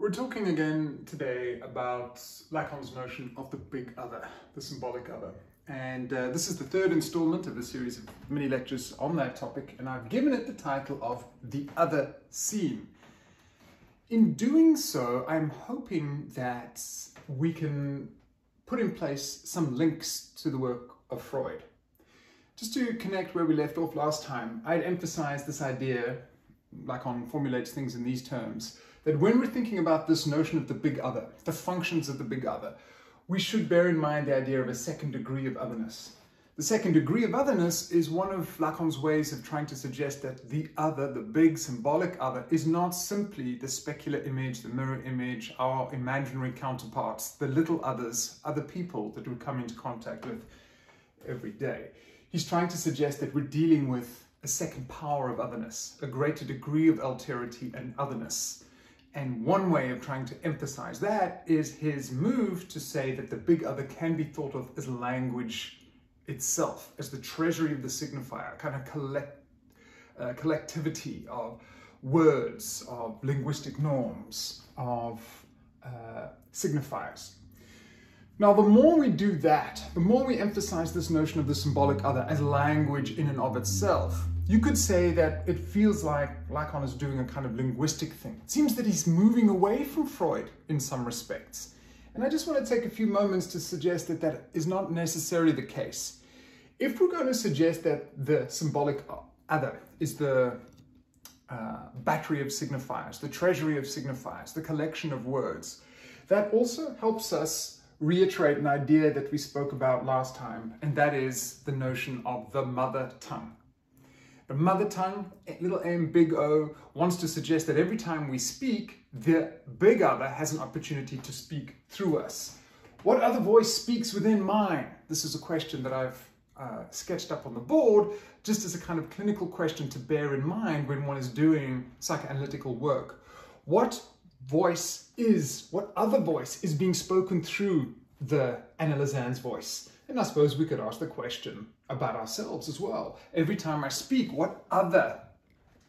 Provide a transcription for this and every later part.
We're talking again today about Lacan's notion of the big other, the symbolic other. And uh, this is the third installment of a series of mini lectures on that topic, and I've given it the title of The Other Scene. In doing so, I'm hoping that we can put in place some links to the work of Freud. Just to connect where we left off last time, I'd emphasized this idea, Lacan formulates things in these terms, that when we're thinking about this notion of the big other, the functions of the big other, we should bear in mind the idea of a second degree of otherness. The second degree of otherness is one of Lacan's ways of trying to suggest that the other, the big symbolic other, is not simply the specular image, the mirror image, our imaginary counterparts, the little others, other people that we come into contact with every day. He's trying to suggest that we're dealing with a second power of otherness, a greater degree of alterity and otherness. And one way of trying to emphasize that is his move to say that the big other can be thought of as language itself, as the treasury of the signifier, kind of collect, uh, collectivity of words, of linguistic norms, of uh, signifiers. Now, the more we do that, the more we emphasize this notion of the symbolic other as language in and of itself, you could say that it feels like Lacan is doing a kind of linguistic thing. It seems that he's moving away from Freud in some respects. And I just want to take a few moments to suggest that that is not necessarily the case. If we're going to suggest that the symbolic other is the uh, battery of signifiers, the treasury of signifiers, the collection of words, that also helps us reiterate an idea that we spoke about last time, and that is the notion of the mother tongue. The mother tongue, little m, big O, wants to suggest that every time we speak, the big other has an opportunity to speak through us. What other voice speaks within mine? This is a question that I've uh, sketched up on the board just as a kind of clinical question to bear in mind when one is doing psychoanalytical work. What voice is, what other voice is being spoken through the analysand's voice? And I suppose we could ask the question about ourselves as well. Every time I speak, what other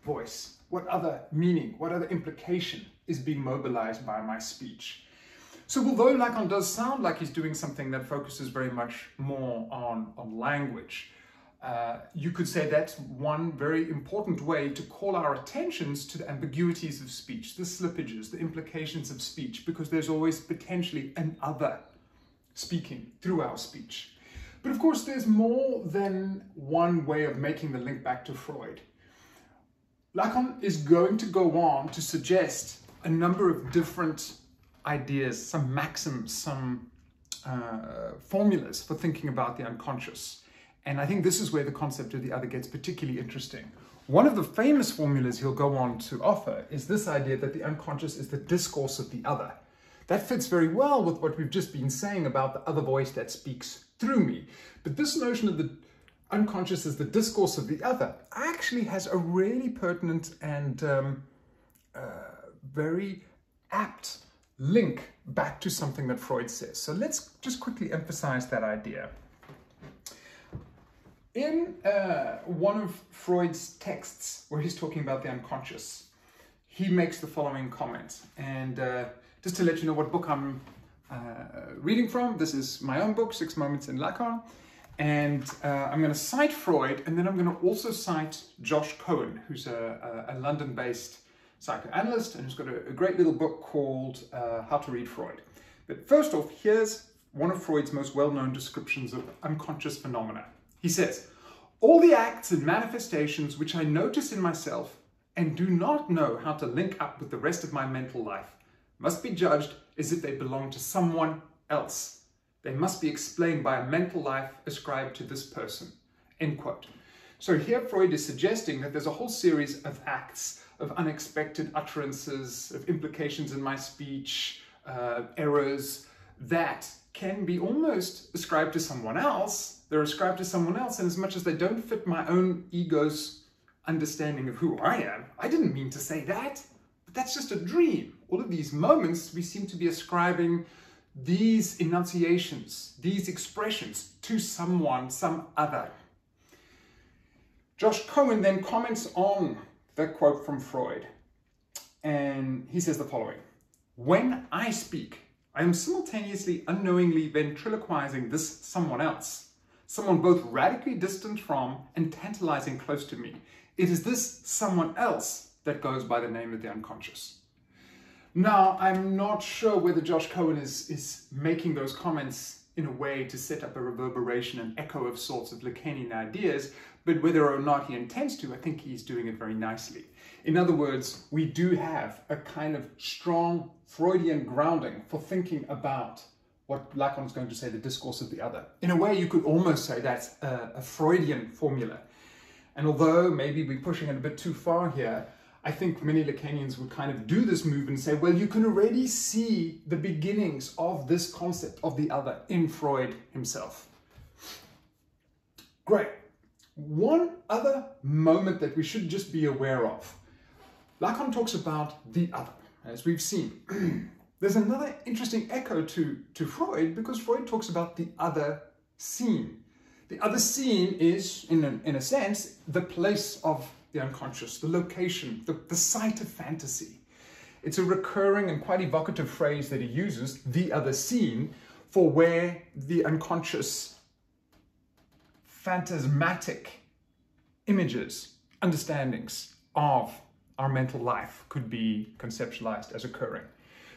voice, what other meaning, what other implication is being mobilized by my speech? So although Lacan does sound like he's doing something that focuses very much more on, on language, uh, you could say that's one very important way to call our attentions to the ambiguities of speech, the slippages, the implications of speech, because there's always potentially an other speaking through our speech. But of course, there's more than one way of making the link back to Freud. Lacan is going to go on to suggest a number of different ideas, some maxims, some uh, formulas for thinking about the unconscious. And I think this is where the concept of the other gets particularly interesting. One of the famous formulas he'll go on to offer is this idea that the unconscious is the discourse of the other. That fits very well with what we've just been saying about the other voice that speaks through me. But this notion of the unconscious as the discourse of the other actually has a really pertinent and um, uh, very apt link back to something that Freud says. So let's just quickly emphasize that idea. In uh, one of Freud's texts, where he's talking about the unconscious, he makes the following comment. And uh, just to let you know what book I'm uh, reading from, this is my own book, Six Moments in Lacan. And uh, I'm going to cite Freud, and then I'm going to also cite Josh Cohen, who's a, a, London-based psychoanalyst, and who's got a, a great little book called uh, How to Read Freud. But first off, here's one of Freud's most well-known descriptions of unconscious phenomena. He says, all the acts and manifestations which I notice in myself and do not know how to link up with the rest of my mental life must be judged as if they belong to someone else. They must be explained by a mental life ascribed to this person. End quote. So here Freud is suggesting that there's a whole series of acts, of unexpected utterances, of implications in my speech, uh, errors, that can be almost ascribed to someone else. They're ascribed to someone else, and as much as they don't fit my own ego's understanding of who I am, I didn't mean to say that. But that's just a dream. All of these moments, we seem to be ascribing these enunciations, these expressions to someone, some other. Josh Cohen then comments on that quote from Freud, and he says the following. when I speak, I am simultaneously unknowingly ventriloquizing this someone else, someone both radically distant from and tantalizing close to me. It is this someone else that goes by the name of the unconscious. Now, I'm not sure whether Josh Cohen is, is making those comments in a way to set up a reverberation and echo of sorts of Lacanian ideas, but whether or not he intends to, I think he's doing it very nicely. In other words, we do have a kind of strong Freudian grounding for thinking about what Lacan is going to say, the discourse of the other. In a way, you could almost say that's a, a Freudian formula. And although maybe we're pushing it a bit too far here, I think many Lacanians would kind of do this move and say, well, you can already see the beginnings of this concept of the other in Freud himself. Great. One other moment that we should just be aware of. Lacan talks about the other, as we've seen. There's another interesting echo to, to Freud because Freud talks about the other scene. The other scene is, in in a sense, the place of the unconscious, the location, the, the site of fantasy. It's a recurring and quite evocative phrase that he uses, the other scene, for where the unconscious phantasmatic images, understandings of our mental life could be conceptualized as occurring.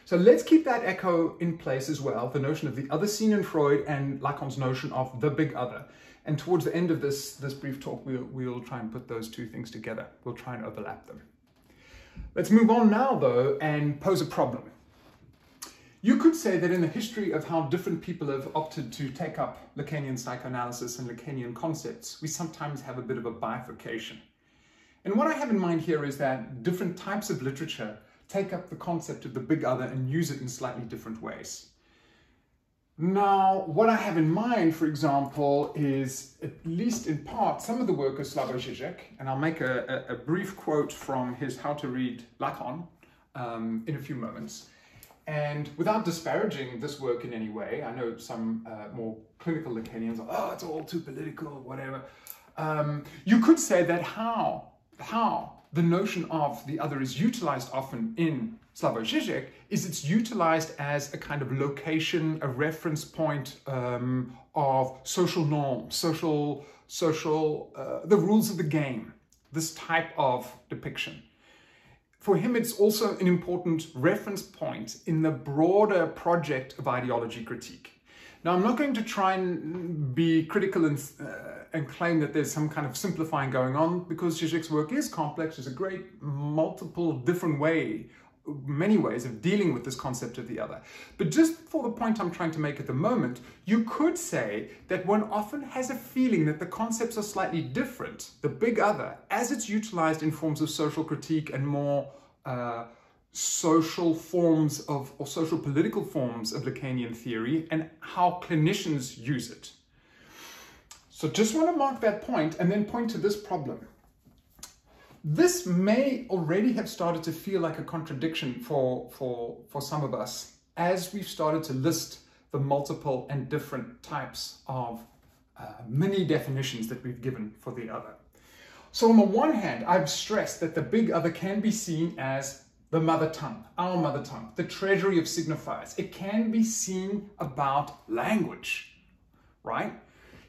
So let's keep that echo in place as well, the notion of the other scene in Freud and Lacan's notion of the big other. And towards the end of this, this brief talk, we'll, we'll try and put those two things together. We'll try and overlap them. Let's move on now, though, and pose a problem. You could say that in the history of how different people have opted to take up Lacanian psychoanalysis and Lacanian concepts, we sometimes have a bit of a bifurcation. And what I have in mind here is that different types of literature take up the concept of the big other and use it in slightly different ways. Now, what I have in mind, for example, is at least in part some of the work of Slavoj Žižek, and I'll make a, a, a, brief quote from his How to Read Lacan um, in a few moments. And without disparaging this work in any way, I know some uh, more clinical Lacanians are, oh, it's all too political, whatever. Um, you could say that how, how the notion of the other is utilized often in Slavoj Žižek is it's utilized as a kind of location, a reference point um, of social norms, social, social, uh, the rules of the game, this type of depiction. For him, it's also an important reference point in the broader project of ideology critique. Now, I'm not going to try and be critical and, uh, and claim that there's some kind of simplifying going on because Žižek's work is complex. There's a great multiple different way, many ways of dealing with this concept of the other. But just for the point I'm trying to make at the moment, you could say that one often has a feeling that the concepts are slightly different, the big other, as it's utilized in forms of social critique and more uh, social forms of, or social political forms of Lacanian theory and how clinicians use it. So just want to mark that point and then point to this problem. This may already have started to feel like a contradiction for, for, for some of us as we've started to list the multiple and different types of uh, many definitions that we've given for the other. So on the one hand, I've stressed that the big other can be seen as the mother tongue, our mother tongue, the treasury of signifiers. It can be seen about language, right?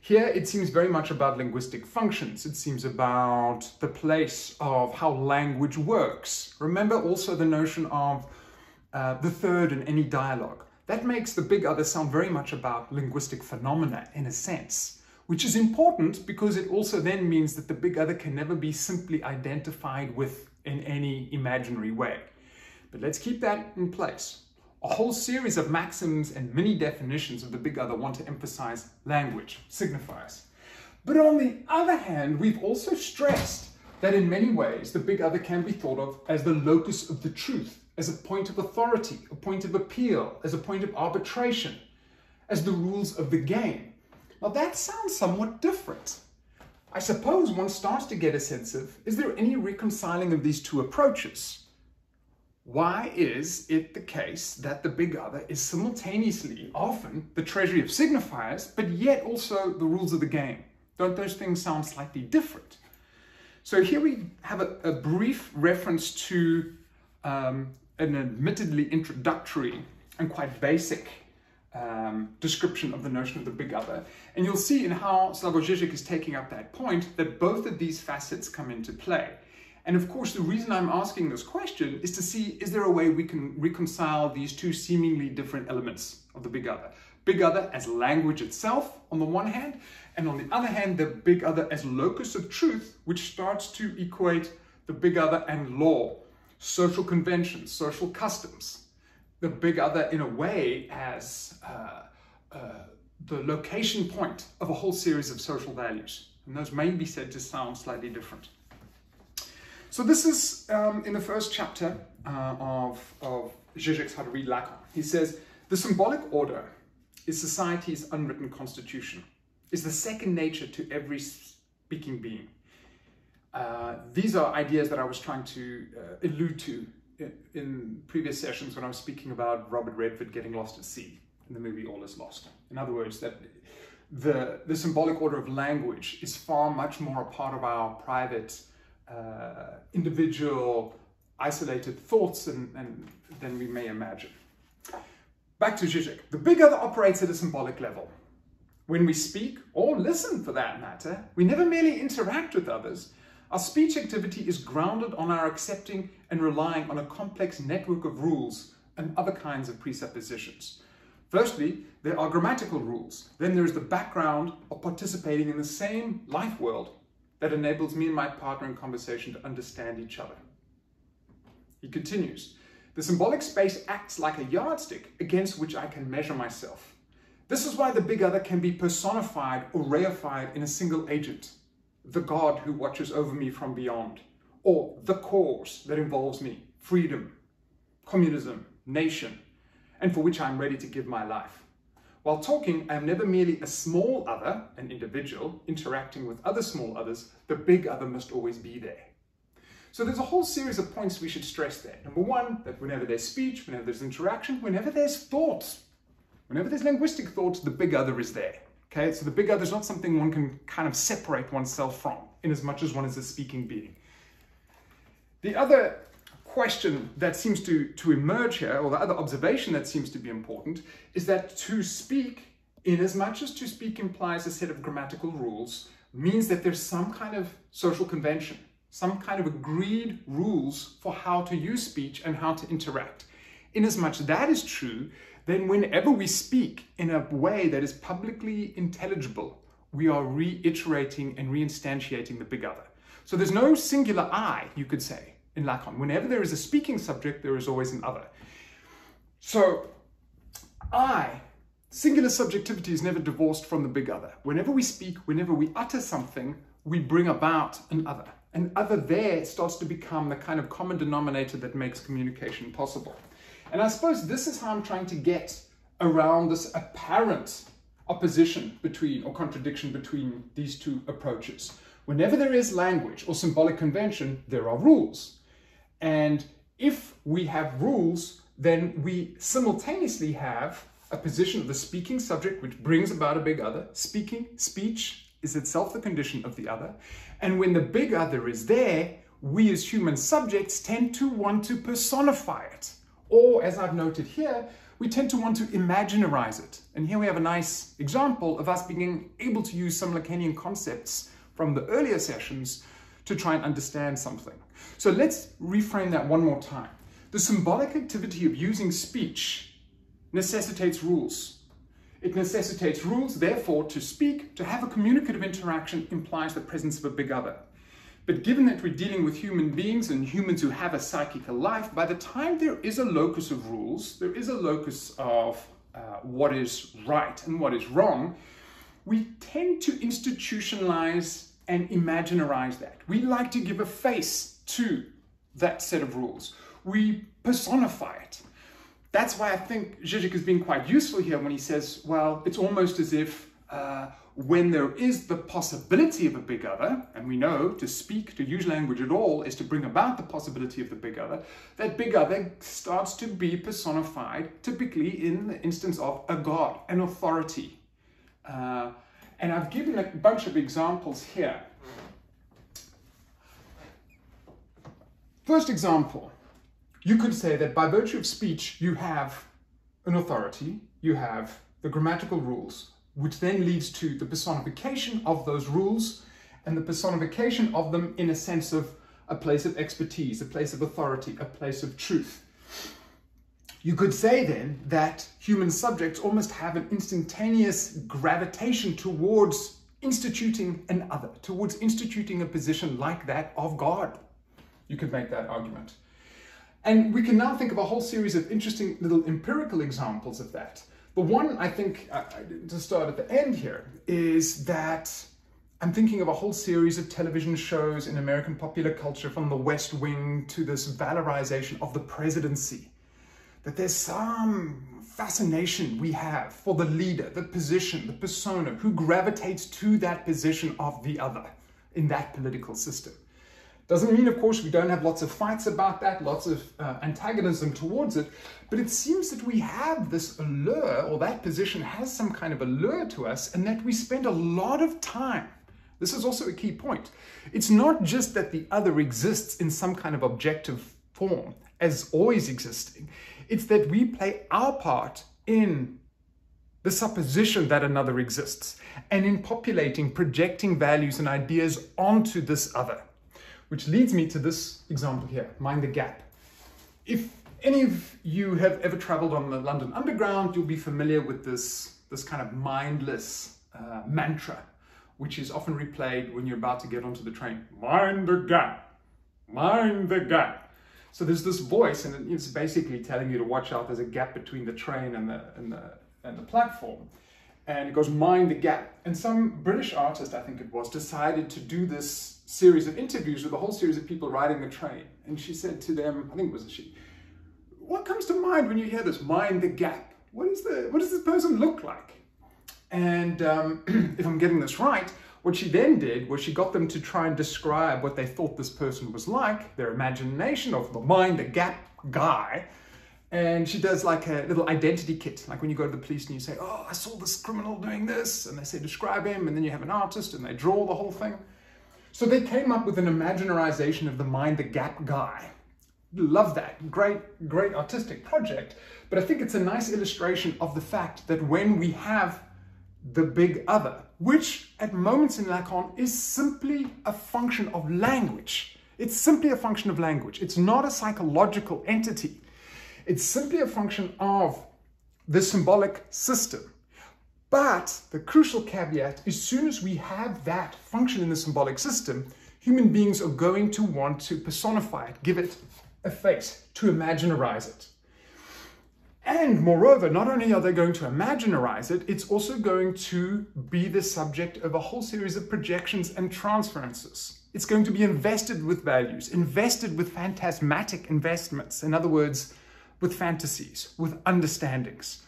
Here it seems very much about linguistic functions. It seems about the place of how language works. Remember also the notion of uh, the third in any dialogue. That makes the big other sound very much about linguistic phenomena in a sense, which is important because it also then means that the big other can never be simply identified with in any imaginary way. But let's keep that in place. A whole series of maxims and mini definitions of the big other want to emphasize language, signifiers. But on the other hand, we've also stressed that in many ways the big other can be thought of as the locus of the truth, as a point of authority, a point of appeal, as a point of arbitration, as the rules of the game. Now that sounds somewhat different. I suppose one starts to get a sense of, is there any reconciling of these two approaches? Why is it the case that the big other is simultaneously often the treasury of signifiers, but yet also the rules of the game? Don't those things sound slightly different? So here we have a, a brief reference to um, an admittedly introductory and quite basic um, description of the notion of the big other. And you'll see in how Slavoj Žižek is taking up that point that both of these facets come into play. And of course, the reason I'm asking this question is to see, is there a way we can reconcile these two seemingly different elements of the big other? Big other as language itself, on the one hand, and on the other hand, the big other as locus of truth, which starts to equate the big other and law, social conventions, social customs. The big other, in a way, as uh, uh, the location point of a whole series of social values. And those may be said to sound slightly different. So this is um, in the first chapter uh, of, of Žižek's How to Read Lacan. He says, the symbolic order is society's unwritten constitution, is the second nature to every speaking being. Uh, these are ideas that I was trying to uh, allude to in, in, previous sessions when I was speaking about Robert Redford getting lost at sea in the movie All Is Lost. In other words, that the, the symbolic order of language is far much more a part of our private, uh, individual, isolated thoughts and, and, than we may imagine. Back to Zizek. The bigger other operates at a symbolic level. When we speak, or listen for that matter, we never merely interact with others, our speech activity is grounded on our accepting and relying on a complex network of rules and other kinds of presuppositions. Firstly, there are grammatical rules. Then there is the background of participating in the same life world that enables me and my partner in conversation to understand each other. He continues, the symbolic space acts like a yardstick against which I can measure myself. This is why the big other can be personified or reified in a single agent the God who watches over me from beyond, or the cause that involves me, freedom, communism, nation, and for which I am ready to give my life. While talking, I am never merely a small other, an individual, interacting with other small others, the big other must always be there. So there's a whole series of points we should stress there. Number one, that whenever there's speech, whenever there's interaction, whenever there's thought, whenever there's linguistic thought, the big other is there. Okay, so the big other is not something one can kind of separate oneself from, in as much as one is a speaking being. The other question that seems to, to emerge here, or the other observation that seems to be important, is that to speak, in as much as to speak implies a set of grammatical rules, means that there's some kind of social convention, some kind of agreed rules for how to use speech and how to interact. In as much that is true, then whenever we speak in a way that is publicly intelligible, we are reiterating and reinstantiating the big other. So there's no singular I, you could say, in Lacan. Whenever there is a speaking subject, there is always an other. So I, singular subjectivity is never divorced from the big other. Whenever we speak, whenever we utter something, we bring about an other. And other there starts to become the kind of common denominator that makes communication possible. And I suppose this is how I'm trying to get around this apparent opposition between or contradiction between these two approaches. Whenever there is language or symbolic convention, there are rules. And if we have rules, then we simultaneously have a position of the speaking subject which brings about a big other. Speaking, speech is itself the condition of the other. And when the big other is there, we as human subjects tend to want to personify it. Or, as I've noted here, we tend to want to imaginarize it. And here we have a nice example of us being able to use some Lacanian concepts from the earlier sessions to try and understand something. So let's reframe that one more time. The symbolic activity of using speech necessitates rules. It necessitates rules, therefore, to speak, to have a communicative interaction implies the presence of a big other. But given that we're dealing with human beings and humans who have a psychical life, by the time there is a locus of rules, there is a locus of uh, what is right and what is wrong, we tend to institutionalize and imaginarize that. We like to give a face to that set of rules. We personify it. That's why I think Zizek is being quite useful here when he says, well, it's almost as if uh, when there is the possibility of a big other, and we know to speak, to use language at all, is to bring about the possibility of the big other, that big other starts to be personified, typically in the instance of a god, an authority. Uh, and I've given a bunch of examples here. First example, you could say that by virtue of speech, you have an authority, you have the grammatical rules, which then leads to the personification of those rules and the personification of them in a sense of a place of expertise, a place of authority, a place of truth. You could say then that human subjects almost have an instantaneous gravitation towards instituting an other, towards instituting a position like that of God. You could make that argument. And we can now think of a whole series of interesting little empirical examples of that. The one I think uh, to start at the end here is that I'm thinking of a whole series of television shows in American popular culture from the West Wing to this valorization of the presidency. That there's some fascination we have for the leader, the position, the persona who gravitates to that position of the other in that political system. Doesn't mean, of course, we don't have lots of fights about that, lots of uh, antagonism towards it, but it seems that we have this allure, or that position has some kind of allure to us, and that we spend a lot of time. This is also a key point. It's not just that the other exists in some kind of objective form, as always existing, it's that we play our part in the supposition that another exists, and in populating, projecting values and ideas onto this other. Which leads me to this example here, mind the gap. If any of you have ever traveled on the London Underground, you'll be familiar with this, this kind of mindless uh, mantra, which is often replayed when you're about to get onto the train. Mind the gap, mind the gap. So there's this voice and it's basically telling you to watch out. There's a gap between the train and the, and the, and the platform and it goes mind the gap. And some British artist, I think it was, decided to do this series of interviews with a whole series of people riding the train. And she said to them, I think it was a she, what comes to mind when you hear this mind the gap? What is the what does this person look like? And um, if I'm getting this right, what she then did was she got them to try and describe what they thought this person was like, their imagination of the mind the gap guy, and she does like a little identity kit, like when you go to the police and you say, oh, I saw this criminal doing this, and they say, describe him, and then you have an artist and they draw the whole thing. So they came up with an imaginarization of the mind the gap guy. Love that. Great, great artistic project. But I think it's a nice illustration of the fact that when we have the big other, which at moments in Lacan is simply a function of language. It's simply a function of language. It's not a psychological entity. It's simply a function of the symbolic system. But the crucial caveat, as soon as we have that function in the symbolic system, human beings are going to want to personify it, give it a face, to imaginarize it. And moreover, not only are they going to imaginarize it, it's also going to be the subject of a whole series of projections and transferences. It's going to be invested with values, invested with phantasmatic investments. In other words, with fantasies, with understandings.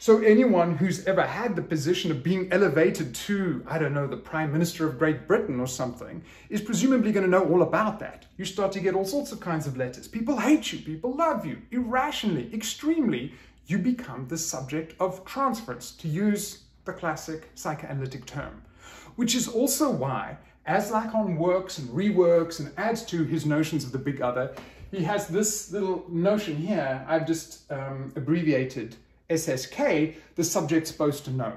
So anyone who's ever had the position of being elevated to, I don't know, the Prime Minister of Great Britain or something, is presumably going to know all about that. You start to get all sorts of kinds of letters. People hate you, people love you, irrationally, extremely. You become the subject of transference, to use the classic psychoanalytic term. Which is also why, as Lacan works and reworks and adds to his notions of the big other, he has this little notion here, I've just um, abbreviated SSK, the subject's supposed to know.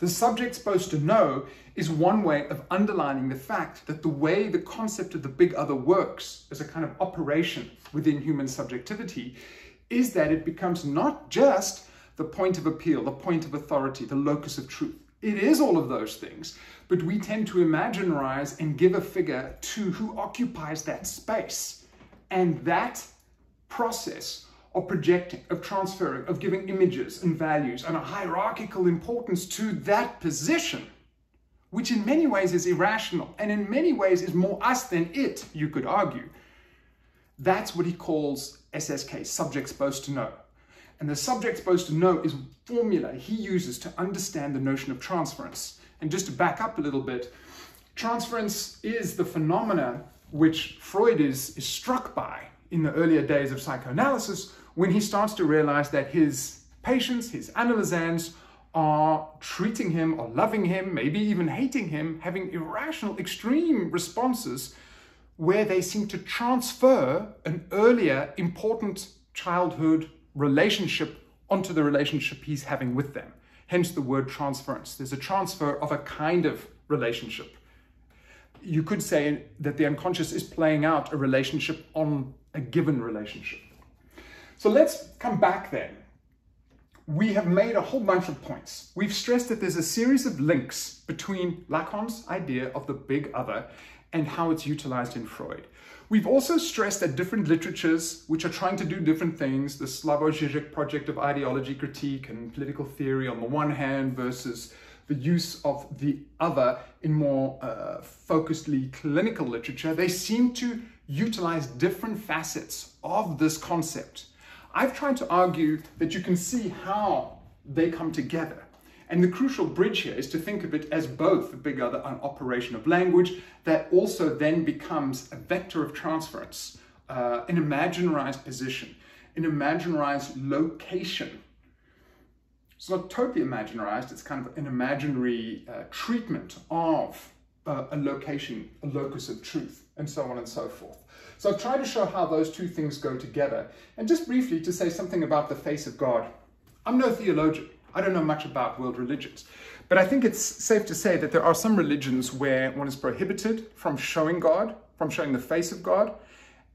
The subject's supposed to know is one way of underlining the fact that the way the concept of the big other works as a kind of operation within human subjectivity is that it becomes not just the point of appeal, the point of authority, the locus of truth. It is all of those things, but we tend to imaginarize and give a figure to who occupies that space. And that process of projecting, of transferring, of giving images and values and a hierarchical importance to that position, which in many ways is irrational and in many ways is more us than it, you could argue. That's what he calls SSK, subject supposed to know. And the subject supposed to know is formula he uses to understand the notion of transference. And just to back up a little bit, transference is the phenomena which Freud is, is struck by in the earlier days of psychoanalysis when he starts to realize that his patients, his analysands, are treating him or loving him, maybe even hating him, having irrational, extreme responses where they seem to transfer an earlier important childhood relationship onto the relationship he's having with them. Hence the word transference. There's a transfer of a kind of relationship. You could say that the unconscious is playing out a relationship on a given relationship. So let's come back then. We have made a whole bunch of points. We've stressed that there's a series of links between Lacan's idea of the big other and how it's utilized in Freud. We've also stressed that different literatures, which are trying to do different things, the Slavoj Žižek project of ideology critique and political theory on the one hand versus the use of the other in more uh, focusedly clinical literature, they seem to utilize different facets of this concept. I've tried to argue that you can see how they come together. And the crucial bridge here is to think of it as both a big other an operation of language that also then becomes a vector of transference, uh, an imaginarized position, an imaginarized location it's not totally imaginarized, it's kind of an imaginary uh, treatment of uh, a location, a locus of truth, and so on and so forth. So I've tried to show how those two things go together. And just briefly to say something about the face of God. I'm no theologian. I don't know much about world religions. But I think it's safe to say that there are some religions where one is prohibited from showing God, from showing the face of God.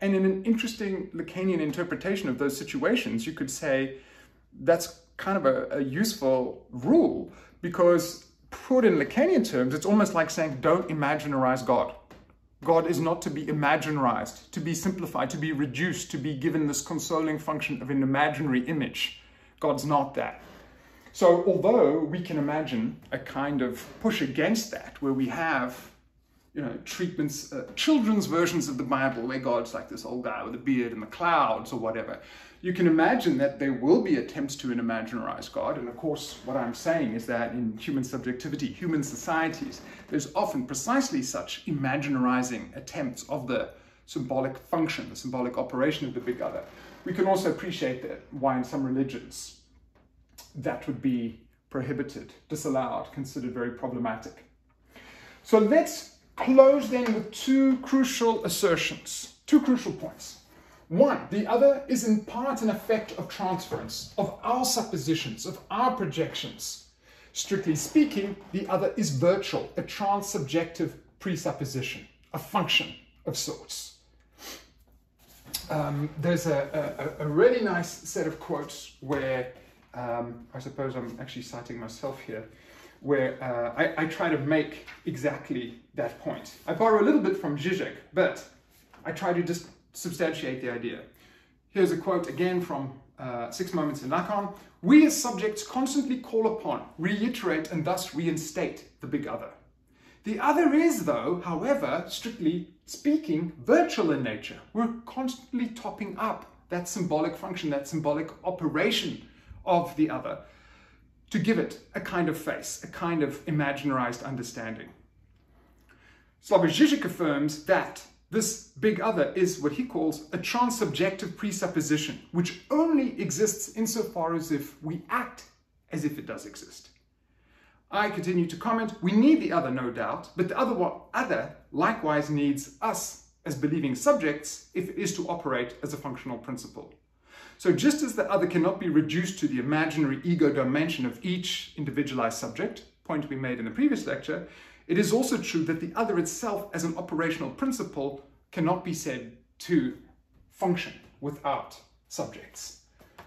And in an interesting Lacanian interpretation of those situations, you could say that's kind of a, a useful rule because put in Lacanian terms, it's almost like saying don't imaginarize God. God is not to be imaginarized, to be simplified, to be reduced, to be given this consoling function of an imaginary image. God's not that. So, although we can imagine a kind of push against that, where we have, you know, treatments, uh, children's versions of the Bible, where God's like this old guy with a beard in the clouds or whatever, you can imagine that there will be attempts to an imaginarize God. And of course, what I'm saying is that in human subjectivity, human societies, there's often precisely such imaginarizing attempts of the symbolic function, the symbolic operation of the big other. We can also appreciate that why in some religions that would be prohibited, disallowed, considered very problematic. So let's close then with two crucial assertions, two crucial points. One, the other is in part an effect of transference, of our suppositions, of our projections. Strictly speaking, the other is virtual, a transsubjective presupposition, a function of sorts. Um, there's a, a, a, really nice set of quotes where, um, I suppose I'm actually citing myself here, where uh, I, I, try to make exactly that point. I borrow a little bit from Zizek, but I try to just substantiate the idea. Here's a quote again from uh, Six Moments in Lacan. We as subjects constantly call upon, reiterate, and thus reinstate the big other. The other is, though, however, strictly speaking, virtual in nature. We're constantly topping up that symbolic function, that symbolic operation of the other to give it a kind of face, a kind of imaginarized understanding. Slavoj Žižek affirms that this big other is what he calls a transsubjective presupposition, which only exists insofar as if we act as if it does exist. I continue to comment, we need the other, no doubt, but the other, other likewise needs us as believing subjects if it is to operate as a functional principle. So just as the other cannot be reduced to the imaginary ego dimension of each individualized subject, point we made in the previous lecture, it is also true that the other itself as an operational principle cannot be said to function without subjects.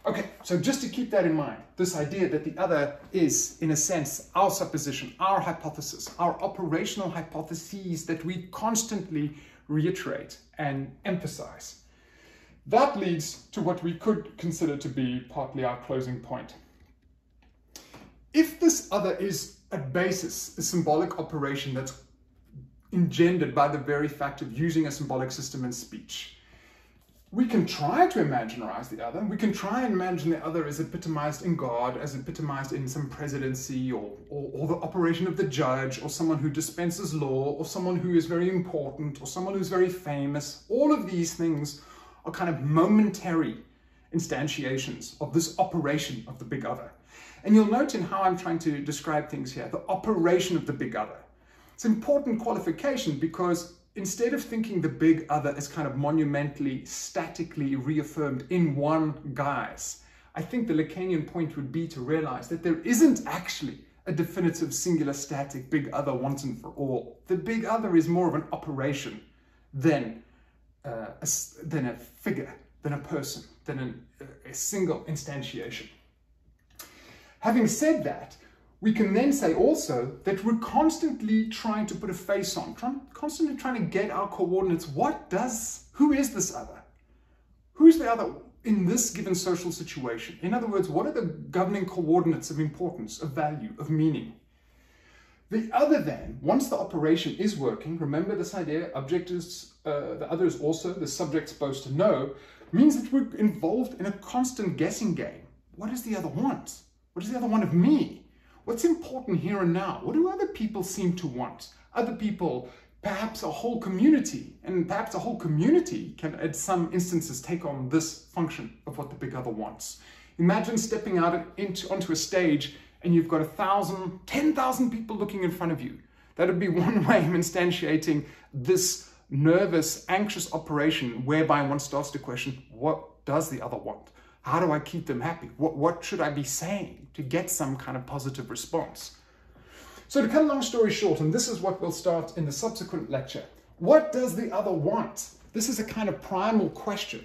Okay, so just to keep that in mind, this idea that the other is, in a sense, our supposition, our hypothesis, our operational hypotheses that we constantly reiterate and emphasize. That leads to what we could consider to be partly our closing point. If this other is at basis a symbolic operation that's engendered by the very fact of using a symbolic system in speech. We can try to imaginarize the other. We can try and imagine the other as epitomized in God, as epitomized in some presidency or, or, or the operation of the judge or someone who dispenses law or someone who is very important or someone who's very famous. All of these things are kind of momentary instantiations of this operation of the big other. And you'll note in how I'm trying to describe things here, the operation of the big other. It's an important qualification because instead of thinking the big other as kind of monumentally, statically reaffirmed in one guise, I think the Lacanian point would be to realize that there isn't actually a definitive singular static big other once and for all. The big other is more of an operation than, uh, a, than a figure, than a person, than an, a single instantiation. Having said that, we can then say also that we're constantly trying to put a face on, constantly trying to get our coordinates. What does, who is this other? Who's the other in this given social situation? In other words, what are the governing coordinates of importance, of value, of meaning? The other then, once the operation is working, remember this idea, object is, uh, the other is also the subject supposed to know, means that we're involved in a constant guessing game. What does the other want? What does the other want of me? What's important here and now? What do other people seem to want? Other people, perhaps a whole community, and perhaps a whole community can at some instances take on this function of what the big other wants. Imagine stepping out into, onto a stage and you've got a thousand, ten thousand people looking in front of you. That would be one way of instantiating this nervous, anxious operation whereby one starts to question, what does the other want? How do I keep them happy? What, what should I be saying to get some kind of positive response? So to cut a long story short, and this is what we'll start in the subsequent lecture, what does the other want? This is a kind of primal question.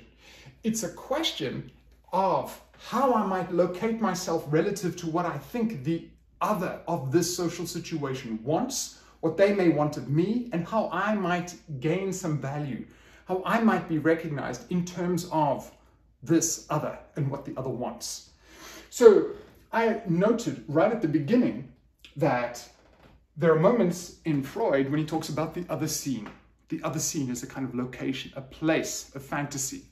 It's a question of how I might locate myself relative to what I think the other of this social situation wants, what they may want of me, and how I might gain some value, how I might be recognized in terms of this other and what the other wants. So I noted right at the beginning that there are moments in Freud when he talks about the other scene. The other scene is a kind of location, a place, a fantasy.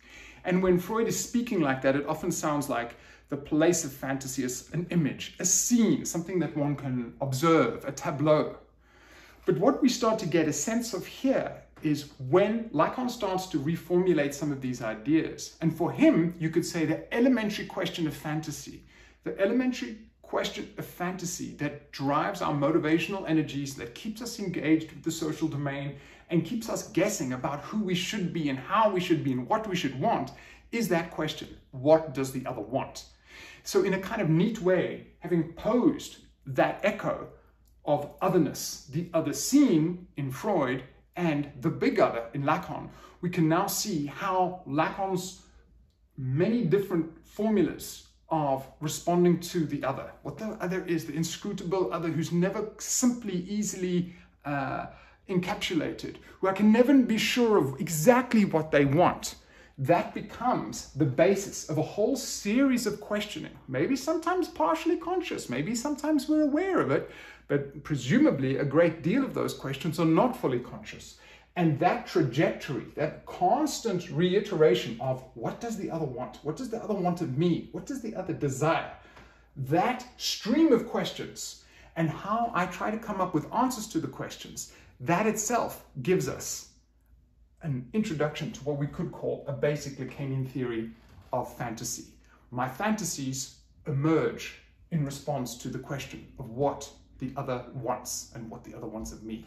And when Freud is speaking like that, it often sounds like the place of fantasy is an image, a scene, something that one can observe, a tableau. But what we start to get a sense of here is when Lacan starts to reformulate some of these ideas. And for him, you could say the elementary question of fantasy, the elementary question of fantasy that drives our motivational energies, that keeps us engaged with the social domain and keeps us guessing about who we should be and how we should be and what we should want, is that question, what does the other want? So in a kind of neat way, having posed that echo of otherness, the other scene in Freud, and the big other in Lacan, we can now see how Lacan's many different formulas of responding to the other, what the other is, the inscrutable other who's never simply easily uh, encapsulated, who I can never be sure of exactly what they want, that becomes the basis of a whole series of questioning. Maybe sometimes partially conscious, maybe sometimes we're aware of it, but presumably a great deal of those questions are not fully conscious. And that trajectory, that constant reiteration of what does the other want? What does the other want of me? What does the other desire? That stream of questions and how I try to come up with answers to the questions, that itself gives us an introduction to what we could call a basic Lacanian theory of fantasy. My fantasies emerge in response to the question of what the other wants and what the other wants of me.